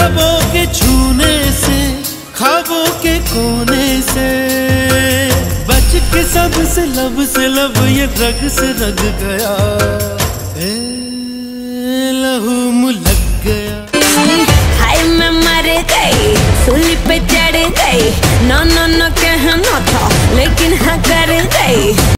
लबों के छूने से खाबों के कोने से। बच के सबसे लब से लब ये रग से रग गया। ए, लहू मुलग गया। हाय मैं मर गई सूली पे चढ़ गई। नो नो नो कहना था लेकिन हाँ कर गई।